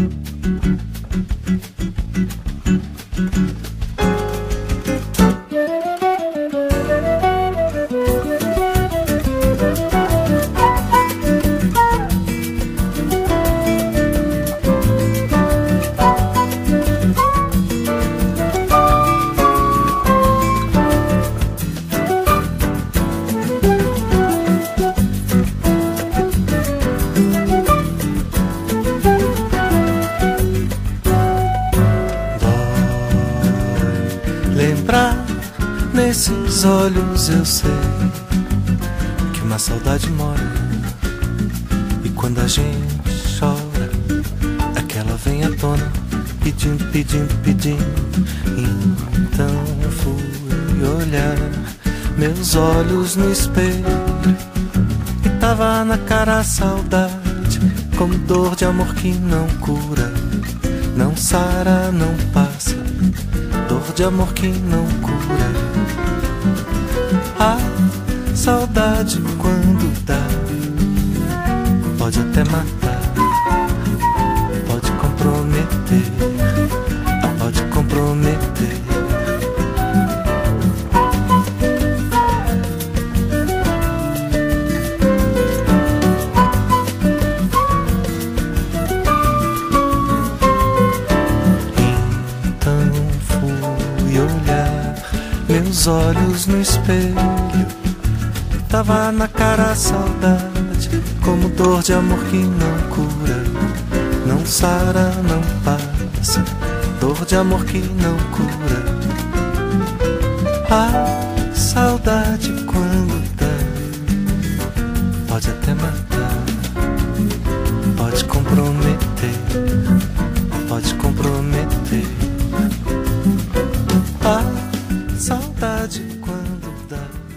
thank you olhos eu sei que uma saudade mora. E quando a gente chora, aquela vem à tona, pedindo, pedindo, pedindo. Então fui olhar meus olhos no espelho e tava na cara a saudade, como dor de amor que não cura, não sara, não passa. Dor de amor que não cura. Saudade quando dá pode até matar, pode comprometer, pode comprometer. Então fui olhar meus olhos no espelho Tava na cara a saudade, como dor de amor que não cura, não sara, não passa, dor de amor que não cura. A saudade quando dá, pode até matar, pode comprometer, pode comprometer. A saudade quando dá.